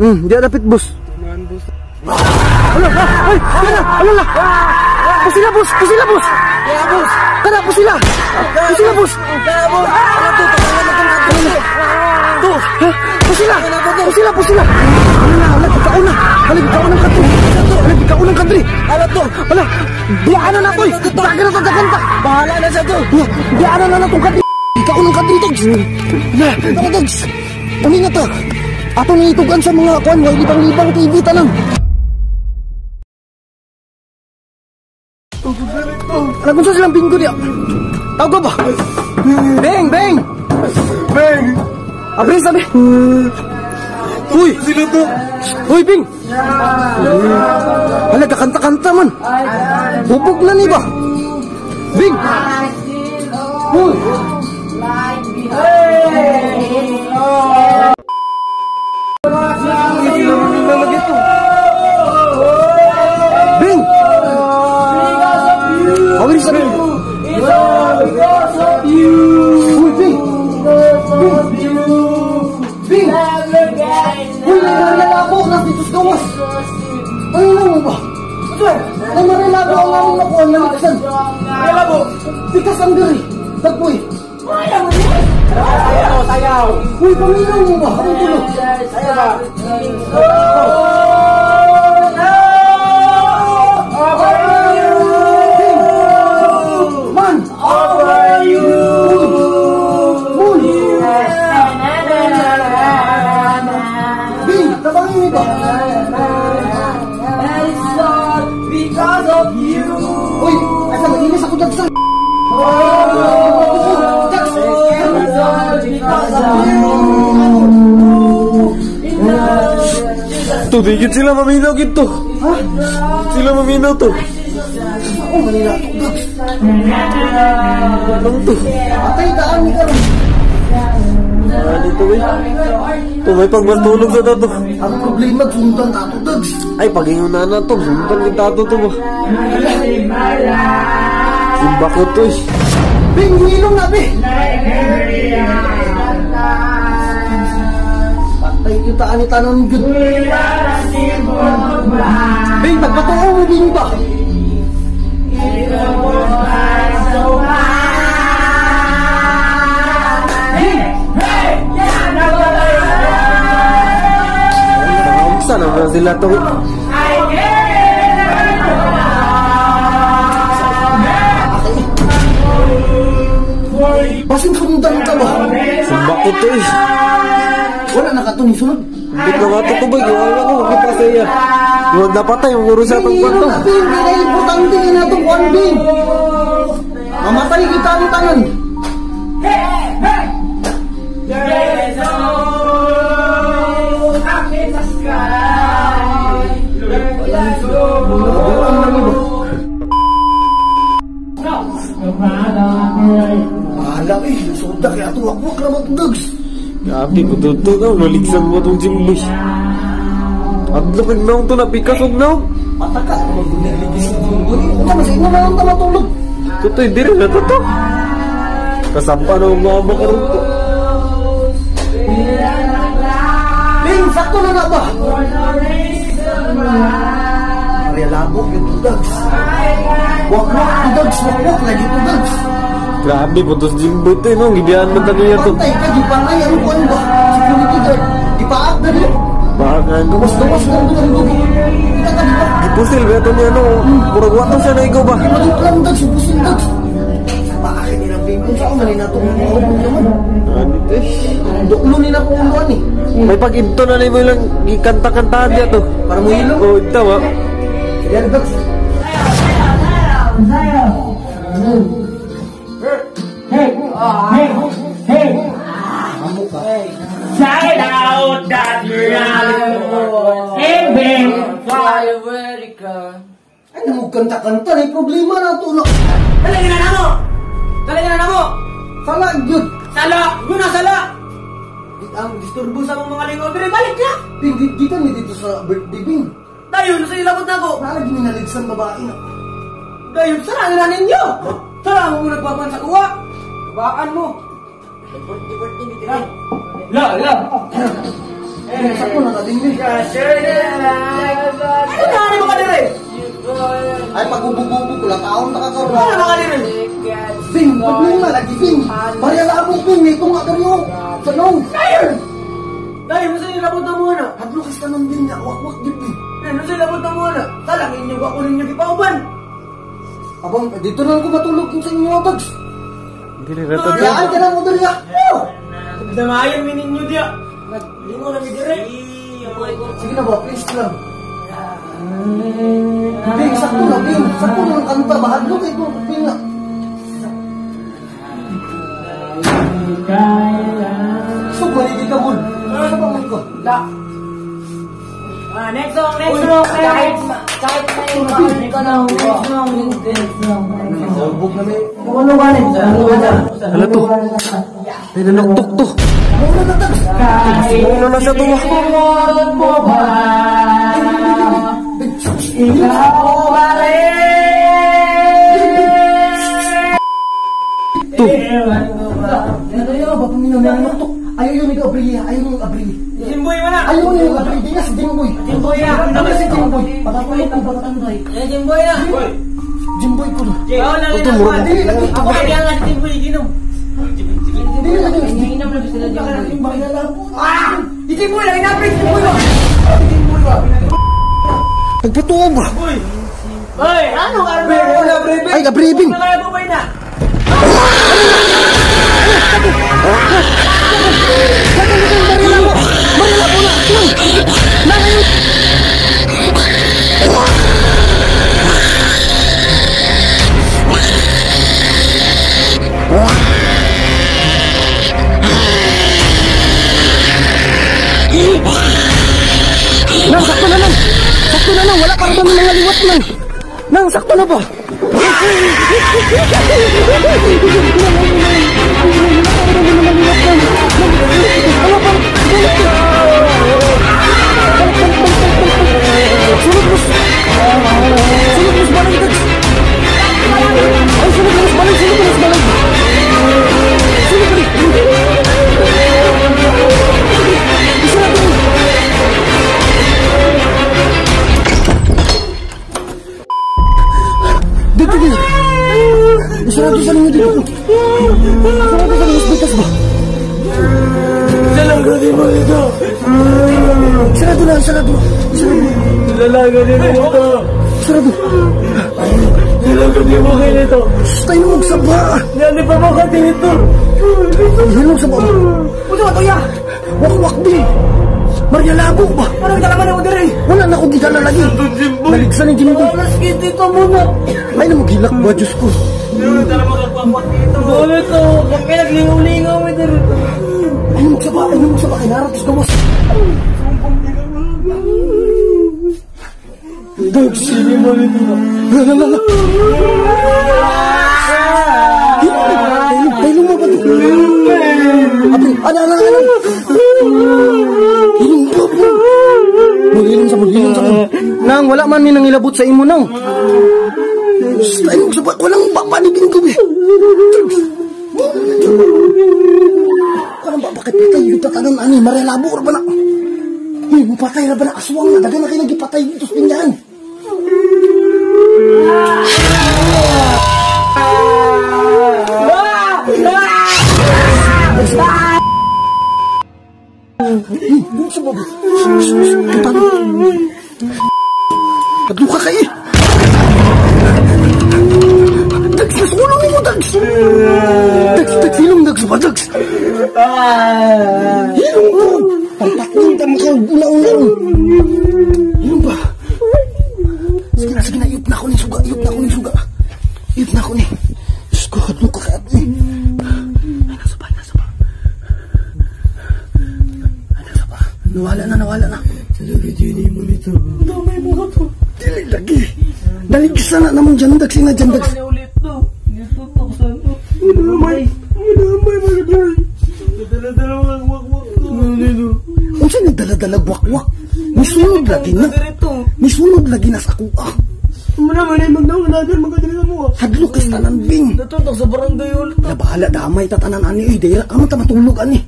Hmm, di dapat bus. Tunahan bus. Ala, ay, kana, ala la. Pusila bus, pusila bus. Kaya bus! Kana pusila. Pusila bus. Kaya bus! Tangan na itong kanto. To, ha? Pusila. Pusila, pusila. Ala, ala, ikaw na. Ala, ikaw ng country. Ala, ikaw ng country. Ano to? Ala, diyan na na to. Dagan na to, dagan ta. Bahala na sa to! Diyan na na tong country. Ikaw ng country, Togs. Na, tara, Togs. Kami na to. Ato na itugan sa mga kwan, way libang-libang TV tanang. Alam ko sa silang binggo niya. Tawag ko ba? Beng, beng! Bang! Abri, sabi. Uy! Sino to? Uy, Bing! Hala, kakanta-kanta man. Bubog na ni ba? Bing! Uy! Bing! Abri, sabi. Uy, Bing! Bing! Uy, nangyayala ako. Nandito sa gawas. Ano mo ba? Sir, nangyayala ako ang aming nakuha ng likasan. Kaya mo! Tikas ang diri. Tagpoy. Sayaw! Sayaw! Uy, paminaw mo ba? Ang tulo. Sayaw ba? Man! To, digit sila maminaw gito. Sila maminaw to. Oh, manila. Anong to? Atay daan ni Karon. Ah, dito ba? To, may pagmatulog sa tato. Ang problema, sundan tato Dax. Ay, pagingon na na to. Sundan kita tato to ba? Simba ko to eh. Bing, hilong na, Bing! Ani tanan gud. Bing, pagpatuo mo Bing ba? Nakaumsa naman sila to. Basin sundan ka ba? Simba ko to eh. Wala na katong sunod. Hindi ka nga to ba? Iwan ako. Huwag pa iya. Huwag napatay. Huwag urusa Bing, itong hilong kwanto. na, na importante na kwan, Bing. Mamatay kita ang tanan. Bahala Grabe ko to to. Maligsan mo itong jimboy. Adlo kag naong to. Napikasog naong. Mataka, magbunigligis ng tunggoy. Kung ka masig na lang ka matulog. Tutoy, diri na to to. Kasampa na ang mga makaroon to. Bing, sakto na na ba? Maria labok yung tudags. Wak-wak tudags, wak-wak lagi tudags. Grabe po tos jimboy to. No? Gibihan mo tayo to. Pantay ka, di pa nga yan kuwan ba? Security guard, di pa at na rin. Bakan. Di ba? Ipusil ba ito niya no? Murag wato siya na ikaw ba? Ay, magiklang dags, ubusin dags. Bahay nila, Bing, kung saan man itong mga naman. Ano to eh. Duklo nila po unuan eh. May pag-ibto na mo lang gikanta-kantahan niya to. Para mo ilong. Oh, ito ba? Yan, dags. Shout out that reality. Hey, babe. Ay, namog kanta-kanta, may problema na ito. No. Talagyan na mo. Talagyan na mo. Sala, yun. Sala. Yun na sala. Ang disturbo sa mga lingkod. Pero balik di- kita ni dito sa birthday, Bing. Tayo, nasa ilabot na ako. Para ginaligsan babae na. Tayo, sara na ninyo. Sara mo muna nagpapan sa kuha. Babaan mo. La, la. Sakto na ka din eh. Ano na ano ka dire? Ay, pag-ubububo ko lang, taon nakakaroon. Ano ka dire? Bing, problema lagi, Bing. Maria labong, Bing, may tunga ka rin Sa nong. Mo sa ilabot na muna. Hadlukas ka ng Bing, wak-wak, di, Bing. Ano sa ilabot na muna? Talangin niyo ako ninyo gipauban. Abang, dito na lang ko matulog sa inyo, Tags. Dili na to. Kayaan ka na mo dali, ah. Damayan mi ninyo diya. Lingo na mi dire. Sige na ba, please lang. Bing, sakto na, Bing. Sakto na ang kanta. Bahadlok eh, kung Bing na. So, maligi ka, Bul. Ano ba mo ko? Da. Ah, next song, next song. Kahit kahit may mahal ka na next song, next song. Sabog na may... Ano ba rin? Ano ba dyan? Ano to? May nanaktok to. Muna na, Tags. Muna na siya to. Iwan mo ba? Ikaw ba rin? To. Iwan mo ba? Ano yun, ba pumino na yung to? Ayaw yun yung abri, ayaw yung abri. Jimboy mo na. Ayaw yun yung abri, di na si Jimboy. Jimboy na. Ano si Jimboy? Patapulit ng patatanday. Eh, Jimboy na. Jimboy ko na. Ikaw na rin Ito, ako. Dili lagi. Ako kaya nga si Jimboy ginom. Dili lagi. Iniinom na gusto na Jimboy. Ah! Jimboy lang, inapit si Jimboy. Pagpatuwa ba? Hoy, ano ka rin? Ay, kabribing. Ano kaya bubay na? Nang, sakto na lang. Sakto na lang. Wala para ba mga liwat nang. Nang, sakto na ba? Isarado sa linyo. Bitas ba? Dalang gani mo ito. Sarado na, sarado. Gani mo ito. Sarado. Dalang gani mo kayo. Shh, tayo magsaba. Nani pa mo ka dito. Tayo magsaba. Puto ka tuya. Wak-wak di. Maria Labo ba? Ano ka naman mo dire? Wala na akong gidala lagi. Naligsan ni Jimbo. Alas kiti to muna. Ay na magilak ba, Diyos ko. Kagwakwak dito. Ulit to. Kung pinaglingaw-lingaw mo dire. Ay na magsaba, ay na magsaba. Ay naratos ka. Dog, mo nito. Lala, lala. Tayo, tayo mo ba ito? Abin, ano, ano, ano? Po. Sa sa Nang, wala man may nangilabot sa imo, nang. Tayo mo sa walang papanigin ko, eh. Parang bakit patay yung tatanan ani, marelabo ra ba na? Uy, mupatay ra ba na aswang na, dagan na kayo nagipatay dito sa pinyahan. Dito sa baba. Kayo. Dags, nasulong mo, Dags. Dags, Dags, hilong Dags ba, Dags? Hilong ko. Pampatin ka makaw, una-una. Hilong ba? Sige na, sige na, iyot na ako ni suga, iyot na ako ni suga. Iyot na ako ni. Diyos ko, hadlong ka eh. Ay, nasa ba, nasa ba? Nasa ba? Nawala na, nawala na. Talaga, Jenny mo nito. Damay mo ka to. Dili lagi. Daligsa na naman dyan, Dags, ina dyan, Dags. Minamay, minamay, minamay. Dala-dala wakwak to. Kung saan nagdala-dala wakwak? Misunod lagi na. Misunod lagi na sa kuha. Mo naman ay magdaw natin magkadala mo. Hadlo kay tanan bing. Natutok sa barangay ulit. Na bahala damay tatanan ani uy dira ka man ta matulog ani.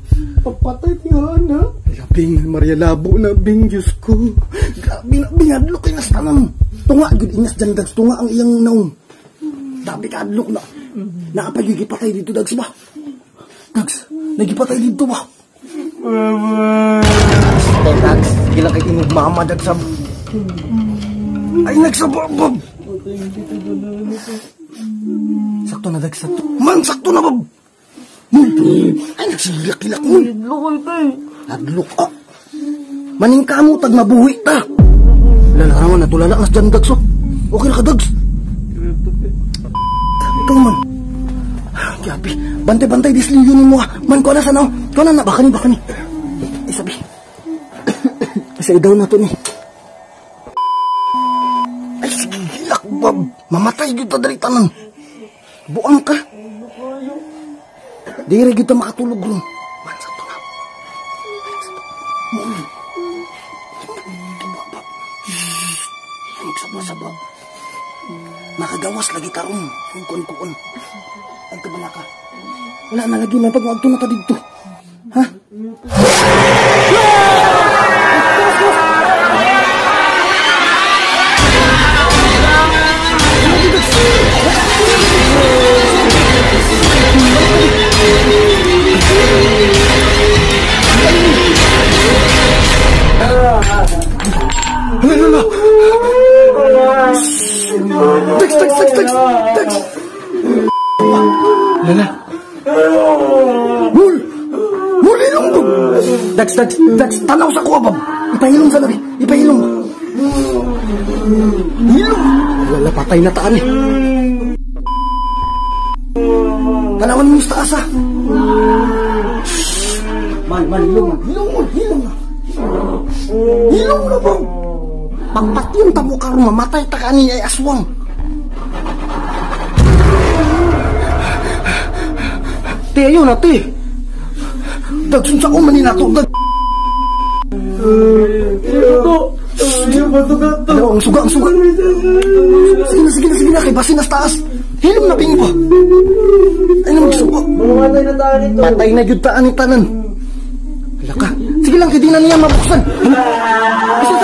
Papatay tingahan na. Labing, Maria Labo na bing, Diyos ko. Grabe na, binadlok kayo nas tanan. Tunga, gud ingas dyan, tunga ang iyang naong. Dabi ka adlok na. Nakapagigipatay dito, dags ba? Dags, nagipatay dito ba? Ay, dags, sige lang kayo inog mama, dags, sab. Ay, nagsababab. Sakto na, dags, sakto. Man, sakto na, bab. Ay, nagsilak-ilak mo. Lokoy tay. Adlok ah. Maning kamo tag mabuhi ta. Lala naman natulala nas dyan dags oh. Okay na ka dags. Ikaw man. Gabi, bantay-bantay disliyo mo ah. Man ko na sana oh. Ko na na baka ni baka ni. Ay sabi. Isa daw na to ni. Ay sige hilak bab. Mamatay gyud ta dali tanan. Buang ka. Di ra gyud ta makatulog ron. Man sakto na. Magsaba-saba. Makagawas lagi tarong. Kuon-kuon. Ang kabala ka. Wala na lagi na pag magto na ta dito. Ha? Hala, hala. Tex, tex, tex, tex, tex. Lala. Mul! Mul, ilong mo! Dax, Dax, Dax, tanaw sa kuha, Bob. Ipahilong sa labi. Ipahilong. Hilong! Lala, patay na taan eh. Tanawan mo sa taas, ah. Man, man, hilong man. Hilong mo, hilong na. Hilong na, Bob. Pagpati yung mamatay ta ka ay aswang. Te, ayun na, te. Dagsun sa kumanin na to. Dag... Ano ang suga, ang suga. Sige na, sige na, sige na, kay basin na sa taas. Hilom na bingo. Ay na magsuga. Mamatay na tayo nito. Patay na yun taan ni tanan. Hala ka. Sige lang, hindi na niya mabuksan. Isa